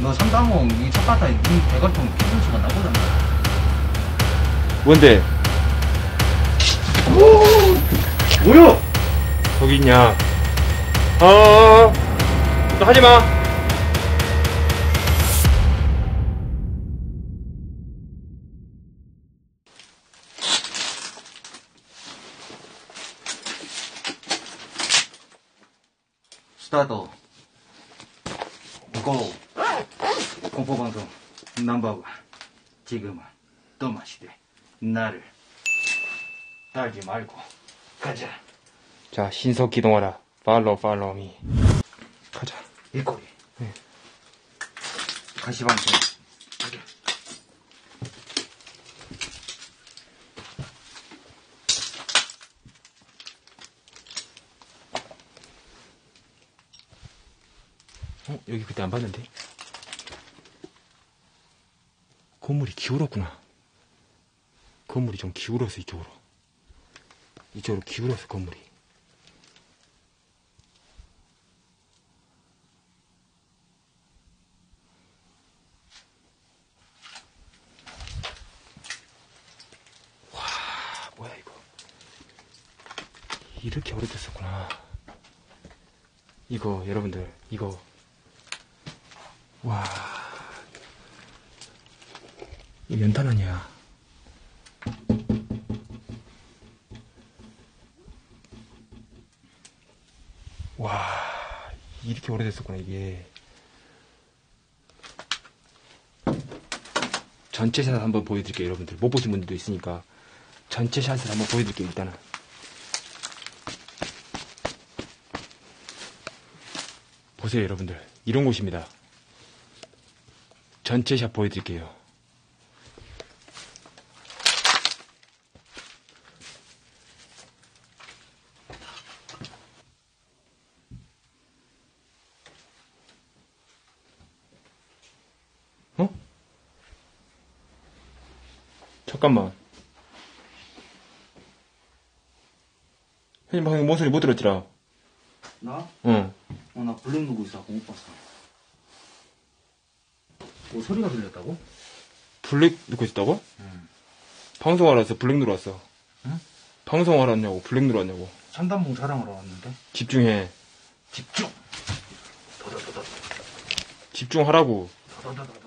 너 삼당공 이 첫바닥에 니 대갈통 피분수가 나보잖아. 뭔데? 뭐야? 거기 있냐? 어, 너 하지 마. 스타트. 고. 공포방송 남바원. 지금은 또마시대 나를 딸지 말고 가자. 자, 신속 기동하라. 팔로우, 팔로우 미. 가자. 일꼬리. 네. 가시방송. 가자. 어, 여기 그때 안 봤는데? 건물이 기울었구나. 건물이 좀 기울었어, 이쪽으로. 이쪽으로 기울었어, 건물이. 와, 뭐야, 이거. 이렇게 오래됐었구나. 이거, 여러분들, 이거. 와. 이 연탄 아니야. 와, 이렇게 오래됐었구나, 이게. 전체 샷 한번 보여드릴게요, 여러분들. 못 보신 분들도 있으니까. 전체 샷을 한번 보여드릴게요, 일단은. 보세요, 여러분들. 이런 곳입니다. 전체 샷 보여드릴게요. 어? 잠깐만. 형님 방금 뭔 소리 못 들었지라. 나? 응. 어, 나 블랙 누르고 있어갖고 못 봤어. 뭐 소리가 들렸다고? 블랙 듣고 있었다고? 응. 방송하러 왔어. 블랙 누러 왔어. 응? 방송하러 왔냐고. 블랙 누러 왔냐고. 삼단봉 자랑하러 왔는데. 집중해. 집중! 집중하라고. 더더더더.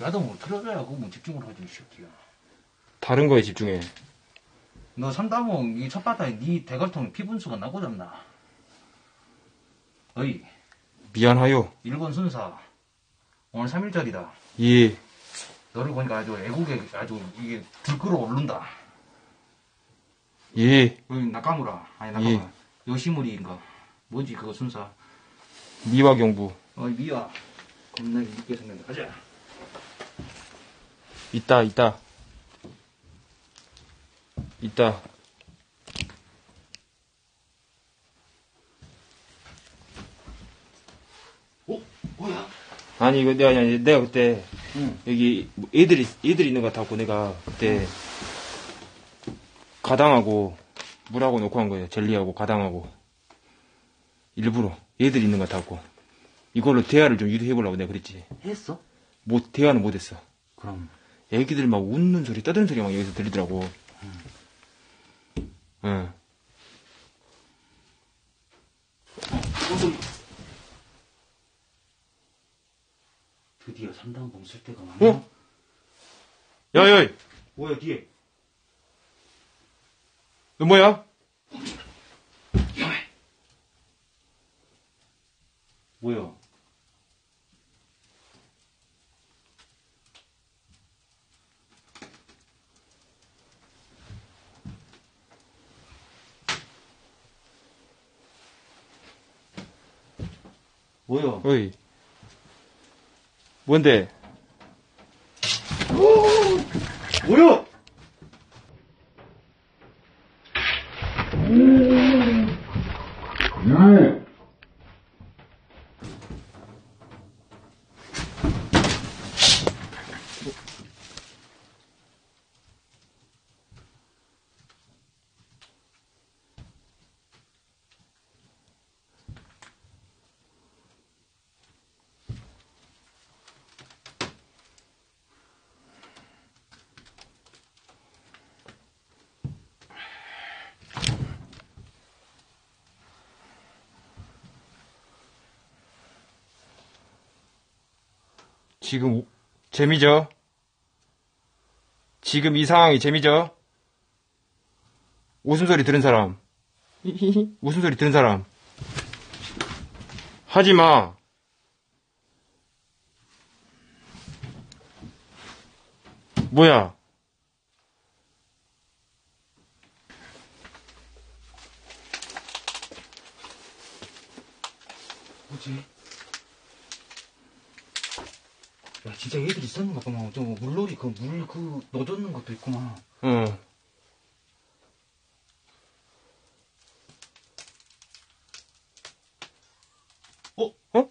야동을 틀어줘야 그거 집중을 하지, 이 새끼야. 다른 거에 집중해. 너 삼단봉 이 첫바닥에 니 대갈통 피분수가 나고 잡나? 어이, 미안하요. 일본 순사. 오늘 3일절이다. 예. 너를 보니까 아주 애국에 아주 이게 들끓어 오른다. 예. 여기 나카무라. 아니, 나카무라. 요시무리인가. 뭐지, 그거 순사. 미화 경부. 어이, 미야. 겁나 이쁘게 생겼다. 가자. 있다, 있다. 있다. 어? 뭐야? 아니, 이거 내가, 아니, 내가 그때, 응. 여기, 뭐 애들이, 애들이 있는 것 같아갖고 내가 그때, 가당하고, 물하고 놓고 한 거예요. 젤리하고 가당하고. 일부러. 애들이 있는 것 같아갖고. 이걸로 대화를 좀 유도해보려고 내가 그랬지. 했어? 못, 대화는 못했어. 그럼. 애기들 막 웃는 소리, 떠드는 소리가 막 여기서 들리더라고. 응. 드디어 삼단봉 쓸 때가 왔네. 어? 야, 야, 뭐야, 뒤에? 너 뭐야? 뭐야? 뭐요? 어이. 뭔데? 오! 뭐요? 음. 음. 지금 오- 재미죠? 지금 이 상황이 재미죠? 웃음소리 들은 사람. 웃음소리 들은 사람. 하지 마. 뭐야? 뭐지? 야, 진짜 얘들이 있었는 것 같구만. 저 물놀이, 그 물, 그, 넣어줬는 것도 있구만. 어. 어? 어?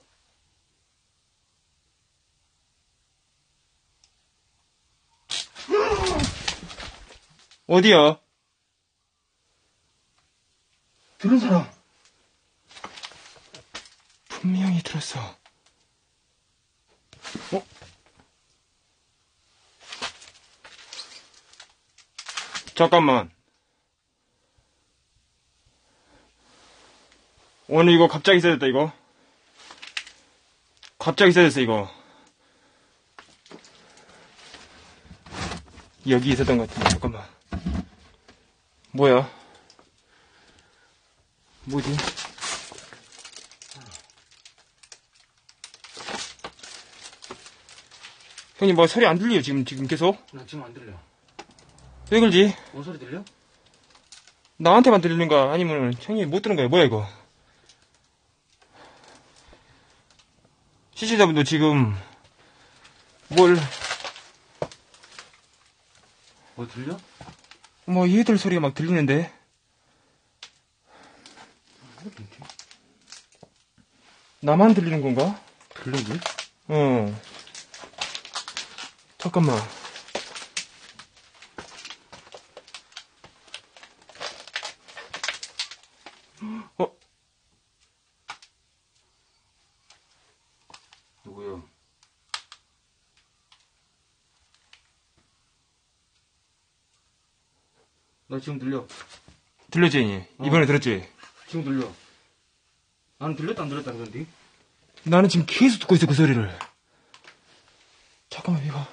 어디야? 들은 사람. 분명히 들었어. 어? 잠깐만. 오늘 이거 갑자기 써졌다, 이거. 갑자기 써졌어, 이거. 여기 있었던 것 같은데, 잠깐만. 뭐야? 뭐지? 형님 뭐 소리 안 들려요 지금 지금 계속 나 지금 안 들려. 왜 그러지? 뭔 소리 들려? 나한테만 들리는 거야? 아니면 형님 못 들은 거야? 뭐야 이거? 시청자분도 지금 뭘 뭐 들려? 뭐 얘들 소리가 막 들리는데? 나만 들리는 건가? 들려지? 어. 잠깐만 나 지금 들려. 들렸지 형님? 이번에 들었지 지금 들려. 나는 들렸다 안 들렸다 그런디? 나는 지금 계속 듣고 있어 그 소리를 잠깐만 이거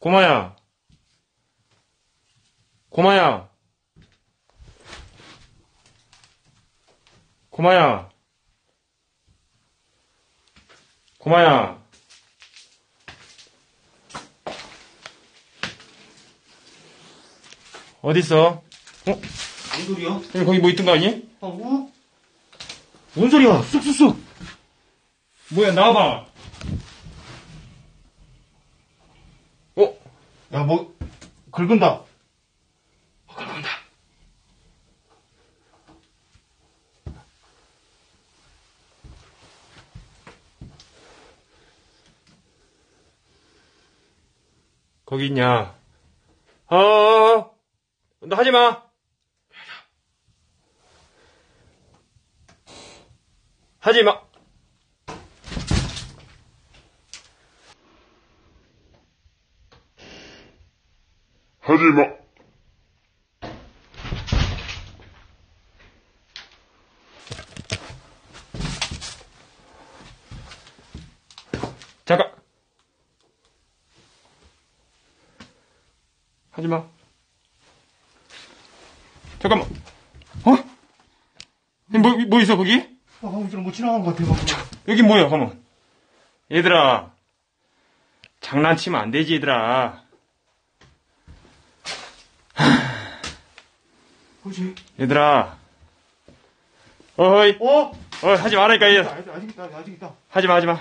고마야 고마야 고마야 고마야 어딨어? 어? 뭔 소리야? 여기 거기 뭐 있던 거 아니? 아, 뭐? 뭔 소리야? 쑥쑥쑥! 뭐야 나와봐 어? 야, 뭐, 긁은다. 거기 있냐? 어, 너 하지 마. 하지 마. 하지 마. 잠깐. 하지 마. 잠깐만. 어? 뭐, 뭐 있어, 거기? 아, 방금 전에 뭐 지나간 것 같아, 방금. 여기 뭐야, 가만. 얘들아. 장난치면 안 되지, 얘들아. 뭐지? 얘들아. 어이, 어? 어, 하지 말라니까, 얘. 아직, 아직 있다, 아직 있다. 하지 마, 하지 마.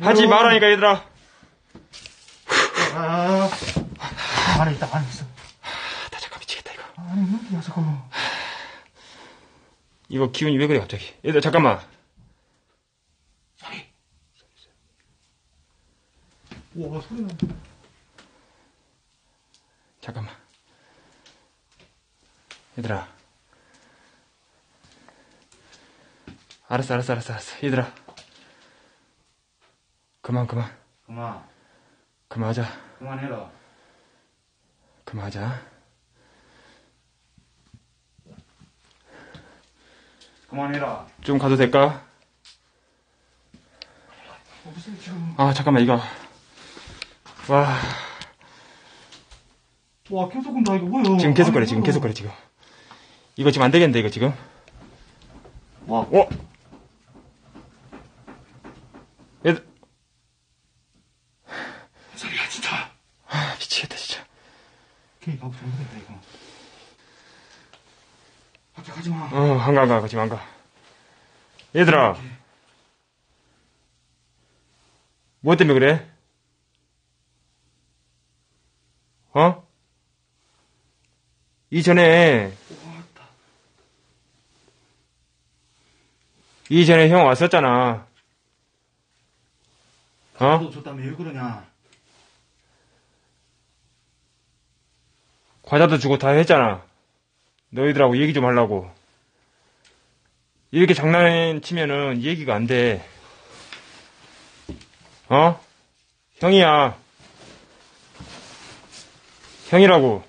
하지 말라니까, 얘들아. 아, 안에 있다, 안에 있어. 나 잠깐 미치겠다, 이거. 잠깐만. 이거 기운이 왜 그래, 갑자기. 얘들아, 잠깐만. 소리. 와, 소리 나. 잠깐만. 얘들아. 알았어, 알았어, 알았어, 알았어. 얘들아. 그만, 그만. 그만, 그만하자. 그만해라. 그만하자. 그만해라. 좀 가도 될까? 아, 잠깐만, 이거. 와, 와, 계속 온다, 이거 뭐야. 지금 계속 그래, 지금. 계속 그래, 지금. 이거 지금 안 되겠는데, 이거 지금. 와, 어? 얘들, 소리야, 진짜. 아, 미치겠다, 진짜. 괜히 바보 잘못했다, 이거. 밖에 가지 마. 어, 안 가, 안 가, 지금 안 가. 얘들아, 뭐 때문에 그래? 어? 이전에. 이전에 형 왔었잖아. 어? 줬다며 왜 그러냐. 과자도 주고 다 했잖아. 너희들하고 얘기 좀 하려고. 이렇게 장난치면은 얘기가 안 돼. 어? 형이야. 형이라고.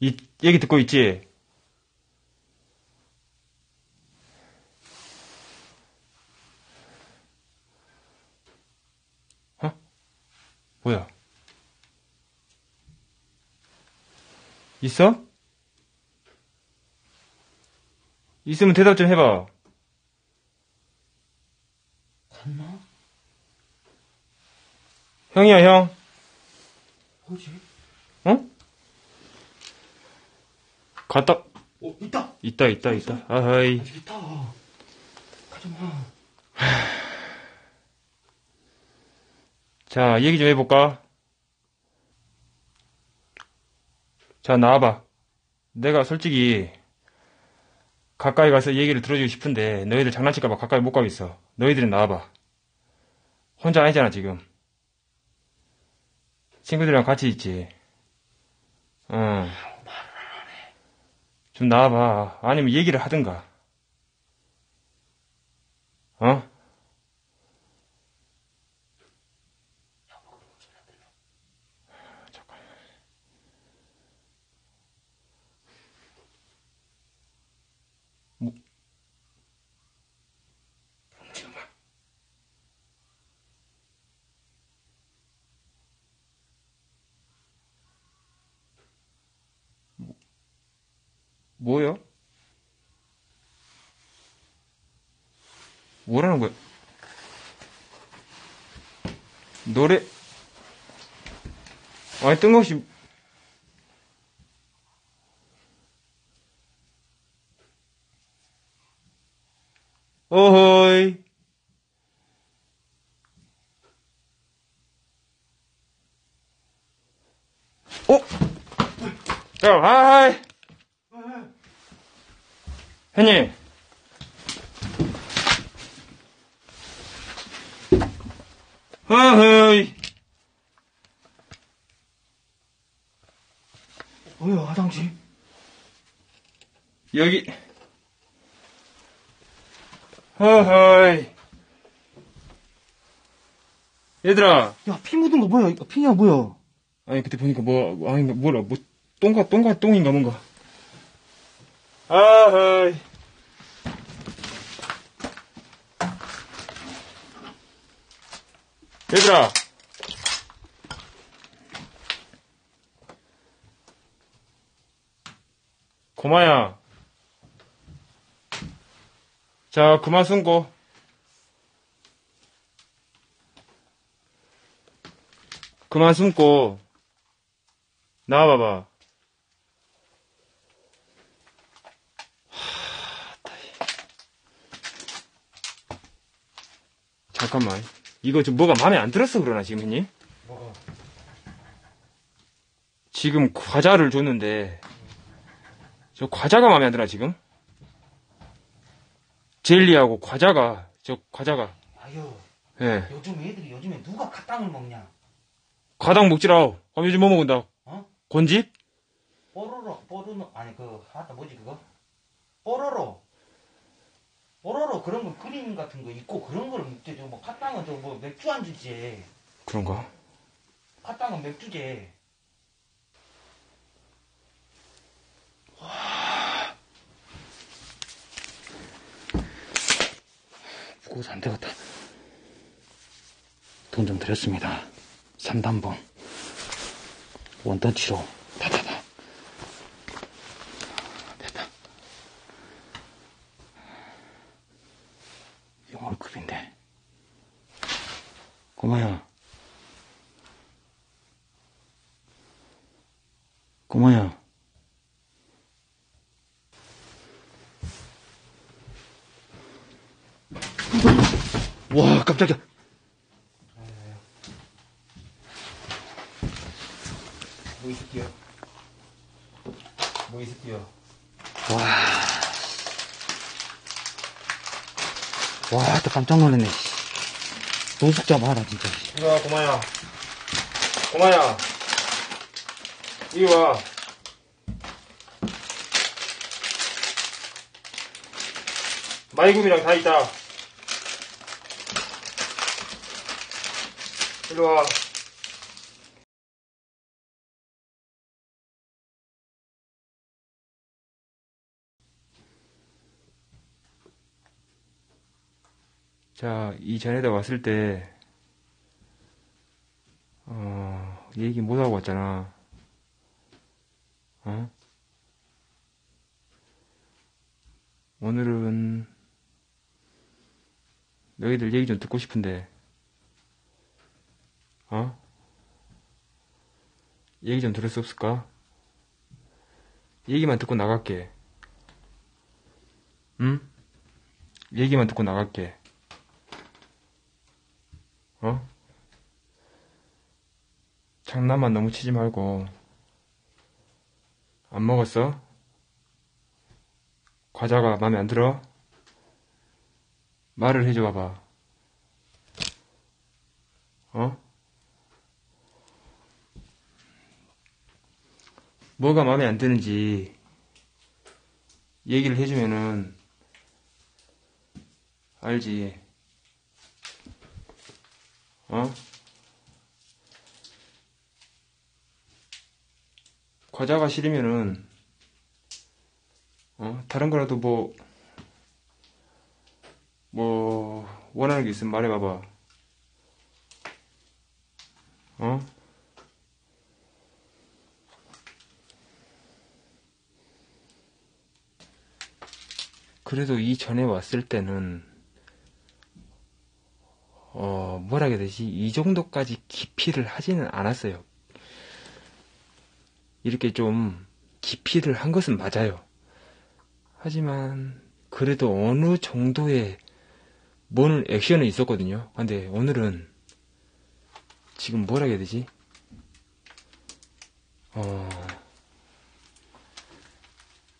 이 얘기 듣고 있지? 뭐야? 있어? 있으면 대답 좀 해봐. 갔나? 형이야, 형. 뭐지? 어? 갔다, 어, 있다. 있다, 있다, 있다. 아하이. 아직 있다. 가지 마. 자, 얘기 좀 해볼까? 자, 나와봐. 내가 솔직히, 가까이 가서 얘기를 들어주고 싶은데, 너희들 장난칠까봐 가까이 못 가겠어. 너희들은 나와봐. 혼자 아니잖아, 지금. 친구들이랑 같이 있지. 응. 좀 나와봐. 아니면 얘기를 하든가. 어? 뭐요? 뭐라는 거야? 노래 아니 뜬금없이 어? 야, 하이 형님 어허이 뭐야, 화장실? 여기 허허이 얘들아 야, 피 묻은 거 뭐야? 이거 피냐, 뭐야? 아니 그때 보니까 뭐 아니 뭐라 뭐 똥과 똥과 똥인가 뭔가 아하이. 얘들아. 고마야. 자 그만 숨고. 그만 숨고. 나와봐봐. 잠깐만. 이거 좀 뭐가 마음에 안 들었어 그러나 지금 형님? 뭐가? 지금 과자를 줬는데 저 과자가 마음에 안 들어 지금? 젤리하고 과자가 저 과자가 아유, 예 요즘 애들이 요즘에 누가 갓땅을 먹냐? 과당 먹지라. 그럼 요즘 뭐 먹은다? 어? 곤집? 뽀로로, 뽀로로, 아니, 그, 아따, 뭐지, 그거? 뽀로로. 뽀로로 그런 거 그림 같은 거 있고 그런 걸 못해줘. 뭐 팥빵은 저 뭐 맥주 안 주지. 그런가? 팥빵은 맥주지. 와. 무거워서 안 되겠다. 돈 좀 드렸습니다. 3단봉. 원단치로 다다다. 꼬마야. 꼬마야. 와, 깜짝이야. 뭐 있을게요? 뭐 있을게요? 와. 와, 또 깜짝 놀랐네. 노숙자 봐라, 진짜. 와, 고마야. 고마야. 이리 와. 마이금이랑 다 있다. 이리 와. 자, 이전에도 왔을 때, 어, 얘기 못하고 왔잖아. 어? 오늘은, 너희들 얘기 좀 듣고 싶은데, 어? 얘기 좀 들을 수 없을까? 얘기만 듣고 나갈게. 응? 얘기만 듣고 나갈게. 어? 장난만 너무 치지 말고. 안 먹었어? 과자가 마음에 안 들어? 말을 해줘 봐봐. 어? 뭐가 마음에 안 드는지 얘기를 해주면은 알지. 어? 과자가 싫으면은 어? 다른 거라도 뭐, 뭐, 원하는 게 있으면 말해봐봐. 어? 그래도 이전에 왔을 때는, 어, 뭐라 해야 되지? 이 정도까지 기피를 하지는 않았어요. 이렇게 좀 기피를 한 것은 맞아요. 하지만 그래도 어느 정도의 뭐는 액션은 있었거든요. 근데 오늘은 지금 뭐라 해야 되지? 어,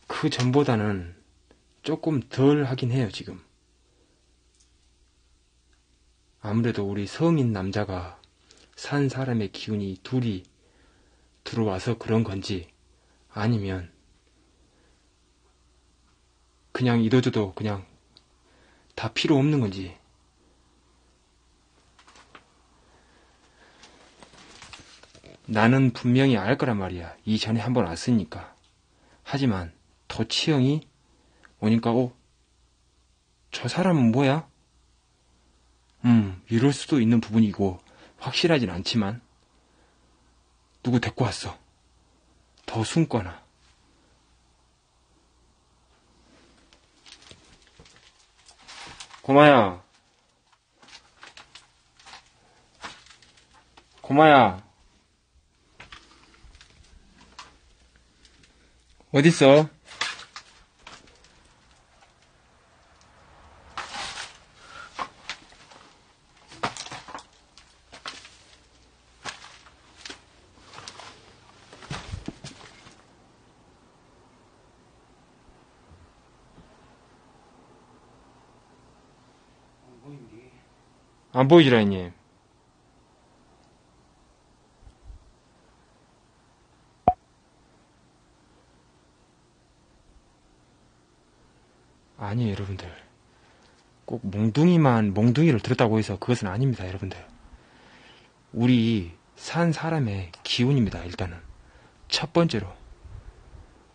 그 전보다는 조금 덜 하긴 해요, 지금. 아무래도 우리 성인 남자가 산 사람의 기운이 둘이 들어와서 그런 건지 아니면 그냥 이도저도 그냥 다 필요 없는 건지 나는 분명히 알 거란 말이야. 이전에 한번 왔으니까. 하지만 도치형이 오니까 어? 저 사람은 뭐야? 음, 이럴 수도 있는 부분이고 확실하진 않지만 누구 데리고 왔어. 더 숨거나. 고마야. 고마야. 어딨어? 안 보이지라, 형님. 아니에요, 여러분들. 꼭 몽둥이만, 몽둥이를 들었다고 해서 그것은 아닙니다, 여러분들. 우리 산 사람의 기운입니다, 일단은. 첫 번째로.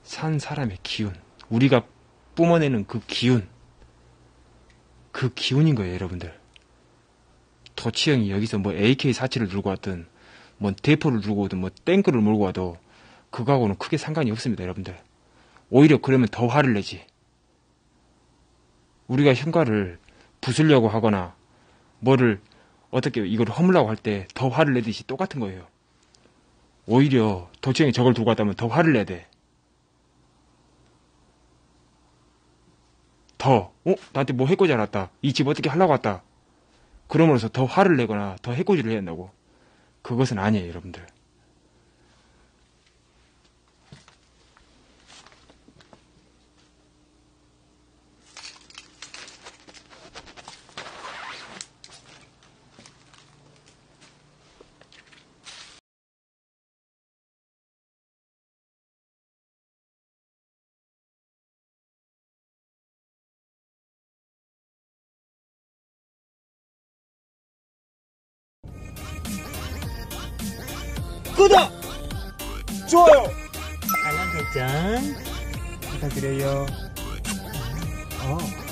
산 사람의 기운. 우리가 뿜어내는 그 기운. 그 기운인 거예요, 여러분들. 도치형이 여기서 뭐 AK47을 들고 왔든, 뭐 대포를 들고 오든, 뭐 탱크를 몰고 와도, 그거하고는 크게 상관이 없습니다, 여러분들. 오히려 그러면 더 화를 내지. 우리가 현가를 부수려고 하거나, 뭐를 어떻게 이걸 허물라고 할 때 더 화를 내듯이 똑같은 거예요. 오히려 도치형이 저걸 들고 왔다면 더 화를 내야 돼. 더, 어? 나한테 뭐 해코지 않았다. 이 집 어떻게 하려고 왔다. 그러면서 더 화를 내거나 더 해코지를 해야 한다고. 그것은 아니에요, 여러분들. 구독! 좋아요! 알람 설정 부탁드려요. 어.